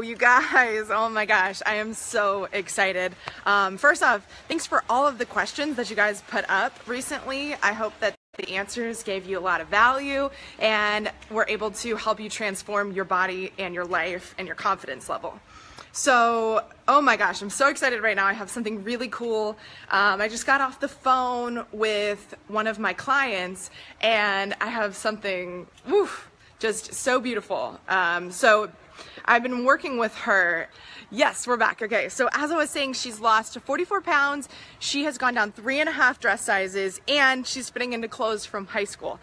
you guys. Oh my gosh, I am so excited. Um, first off, thanks for all of the questions that you guys put up recently. I hope that the answers gave you a lot of value and were able to help you transform your body and your life and your confidence level. So, oh my gosh, I'm so excited right now. I have something really cool. Um, I just got off the phone with one of my clients and I have something, woof, just so beautiful. Um, so I've been working with her. Yes, we're back. Okay, so as I was saying, she's lost 44 pounds. She has gone down three and a half dress sizes, and she's fitting into clothes from high school.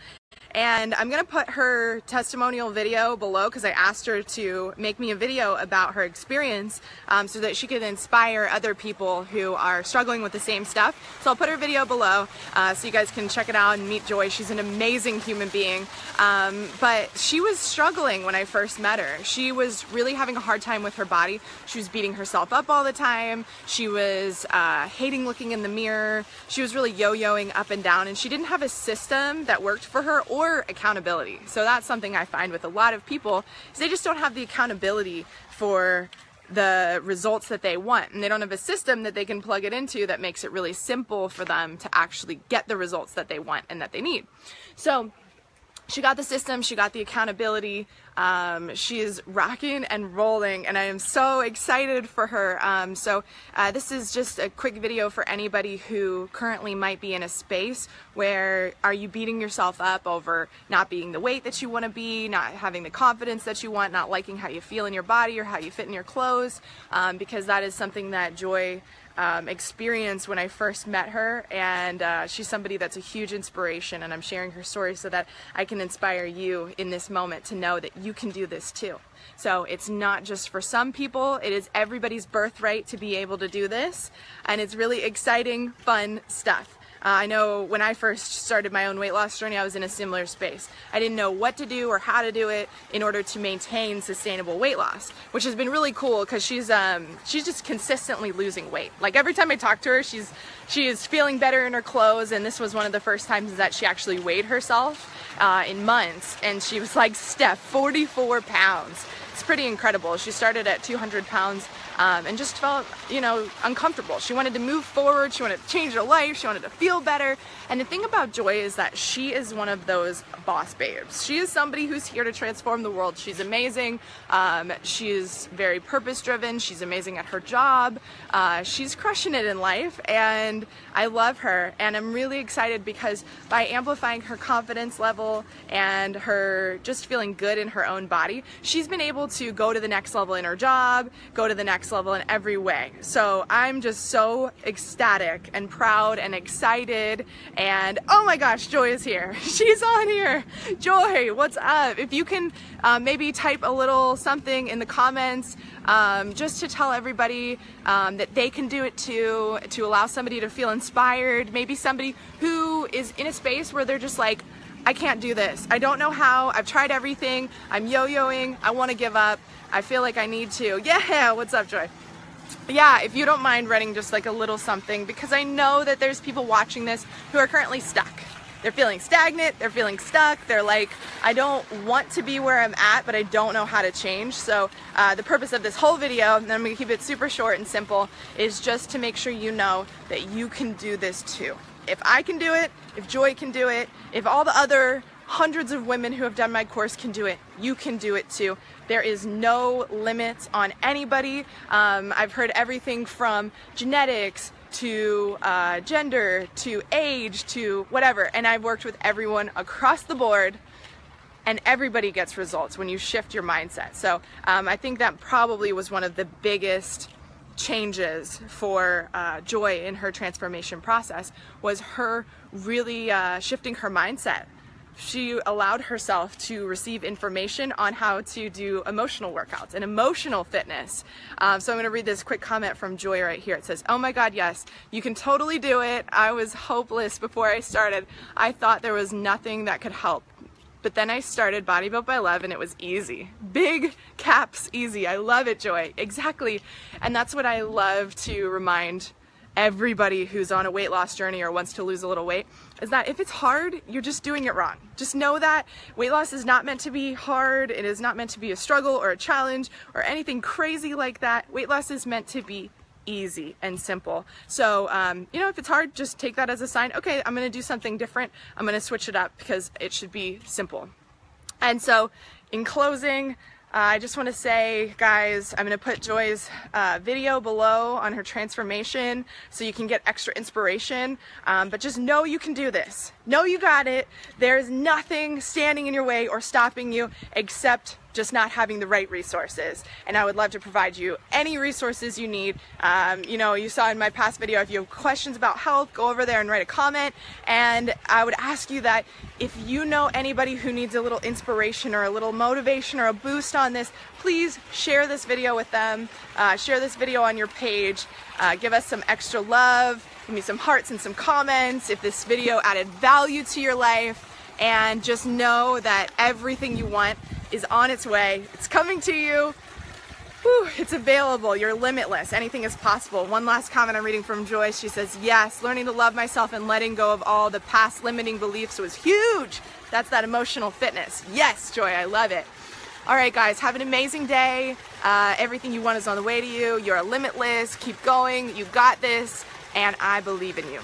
And I'm gonna put her testimonial video below because I asked her to make me a video about her experience um, so that she could inspire other people who are struggling with the same stuff. So I'll put her video below uh, so you guys can check it out and meet Joy. She's an amazing human being. Um, but she was struggling when I first met her. She was really having a hard time with her body. She was beating herself up all the time. She was uh, hating looking in the mirror. She was really yo-yoing up and down and she didn't have a system that worked for her or or accountability. So that's something I find with a lot of people is they just don't have the accountability for the results that they want and they don't have a system that they can plug it into that makes it really simple for them to actually get the results that they want and that they need. So she got the system, she got the accountability, um, she is rocking and rolling and I am so excited for her. Um, so uh, this is just a quick video for anybody who currently might be in a space where are you beating yourself up over not being the weight that you want to be, not having the confidence that you want, not liking how you feel in your body or how you fit in your clothes um, because that is something that Joy um, experience when I first met her, and uh, she's somebody that's a huge inspiration, and I'm sharing her story so that I can inspire you in this moment to know that you can do this too. So it's not just for some people, it is everybody's birthright to be able to do this, and it's really exciting, fun stuff. Uh, I know when I first started my own weight loss journey, I was in a similar space. I didn't know what to do or how to do it in order to maintain sustainable weight loss, which has been really cool because she's um, she's just consistently losing weight. Like every time I talk to her, she's she is feeling better in her clothes, and this was one of the first times that she actually weighed herself uh, in months, and she was like, Steph, 44 pounds. It's pretty incredible. She started at 200 pounds um, and just felt, you know, uncomfortable. She wanted to move forward. She wanted to change her life. She wanted to feel better. And the thing about Joy is that she is one of those boss babes. She is somebody who's here to transform the world. She's amazing. Um, she is very purpose driven. She's amazing at her job. Uh, she's crushing it in life. And I love her. And I'm really excited because by amplifying her confidence level and her just feeling good in her own body, she's been able to go to the next level in her job, go to the next level in every way. So I'm just so ecstatic and proud and excited. And oh my gosh, Joy is here. She's on here. Joy, what's up? If you can uh, maybe type a little something in the comments um, just to tell everybody um, that they can do it too, to allow somebody to feel inspired. Maybe somebody who is in a space where they're just like, I can't do this. I don't know how. I've tried everything. I'm yo-yoing. I want to give up. I feel like I need to. Yeah, what's up, Joy? Yeah, if you don't mind writing just like a little something, because I know that there's people watching this who are currently stuck. They're feeling stagnant, they're feeling stuck, they're like, I don't want to be where I'm at, but I don't know how to change. So uh, the purpose of this whole video, and I'm gonna keep it super short and simple, is just to make sure you know that you can do this too. If I can do it, if Joy can do it, if all the other hundreds of women who have done my course can do it, you can do it too. There is no limits on anybody. Um, I've heard everything from genetics to uh, gender to age to whatever, and I've worked with everyone across the board and everybody gets results when you shift your mindset. So um, I think that probably was one of the biggest changes for uh, Joy in her transformation process was her really uh, shifting her mindset she allowed herself to receive information on how to do emotional workouts and emotional fitness. Um, so I'm going to read this quick comment from Joy right here. It says, Oh my God, yes, you can totally do it. I was hopeless before I started. I thought there was nothing that could help. But then I started Body Built by Love and it was easy. Big caps, easy. I love it, Joy. Exactly. And that's what I love to remind everybody who's on a weight loss journey or wants to lose a little weight is that if it's hard, you're just doing it wrong. Just know that weight loss is not meant to be hard. It is not meant to be a struggle or a challenge or anything crazy like that. Weight loss is meant to be easy and simple. So, um, you know, if it's hard, just take that as a sign. Okay, I'm going to do something different. I'm going to switch it up because it should be simple. And so, in closing, uh, I just want to say, guys, I'm going to put Joy's uh, video below on her transformation so you can get extra inspiration. Um, but just know you can do this. Know you got it. There's nothing standing in your way or stopping you except just not having the right resources. And I would love to provide you any resources you need. Um, you know, you saw in my past video, if you have questions about health, go over there and write a comment. And I would ask you that if you know anybody who needs a little inspiration or a little motivation or a boost on this, please share this video with them. Uh, share this video on your page. Uh, give us some extra love. Give me some hearts and some comments if this video added value to your life. And just know that everything you want is on its way. It's coming to you. Whew, it's available. You're limitless. Anything is possible. One last comment I'm reading from Joyce. She says, Yes, learning to love myself and letting go of all the past limiting beliefs was huge. That's that emotional fitness. Yes, Joy, I love it. All right, guys, have an amazing day. Uh, everything you want is on the way to you. You're limitless. Keep going. You got this. And I believe in you.